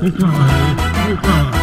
你看，你看。